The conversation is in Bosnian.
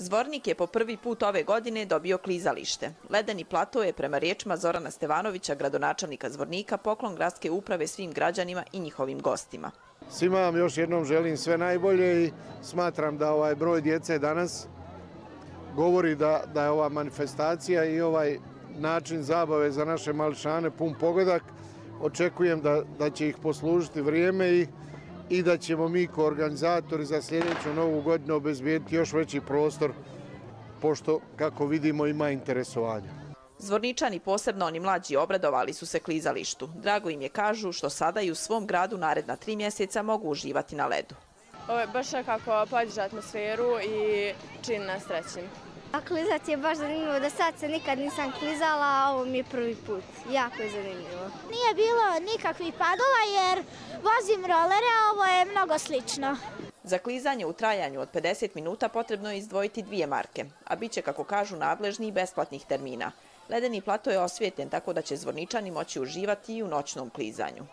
Zvornik je po prvi put ove godine dobio klizalište. Ledeni plato je prema riječima Zorana Stevanovića, gradonačelnika Zvornika, poklon gradske uprave svim građanima i njihovim gostima. Svima vam još jednom želim sve najbolje i smatram da ovaj broj djece danas govori da, da je ova manifestacija i ovaj način zabave za naše mališane pun pogodak. Očekujem da, da će ih poslužiti vrijeme i i da ćemo mi ko organizatori za sljedeću novu godinu obezbijeti još veći prostor, pošto, kako vidimo, ima interesovanja. Zvorničani, posebno oni mlađi, obradovali su se klizalištu. Drago im je kažu što sada i u svom gradu naredna tri mjeseca mogu uživati na ledu. Ovo je baš nekako podiže atmosferu i čini nas srećim. A klizat je baš zanimljivo da sad se nikad nisam klizala, a ovo mi je prvi put. Jako je zanimljivo. Nije bilo nikakvih padova jer vozim rolere, a mnogo slično. Za klizanje u trajanju od 50 minuta potrebno je izdvojiti dvije marke, a bit će, kako kažu, nadležni i besplatnih termina. Ledeni plato je osvijetljen tako da će zvorničani moći uživati i u noćnom klizanju.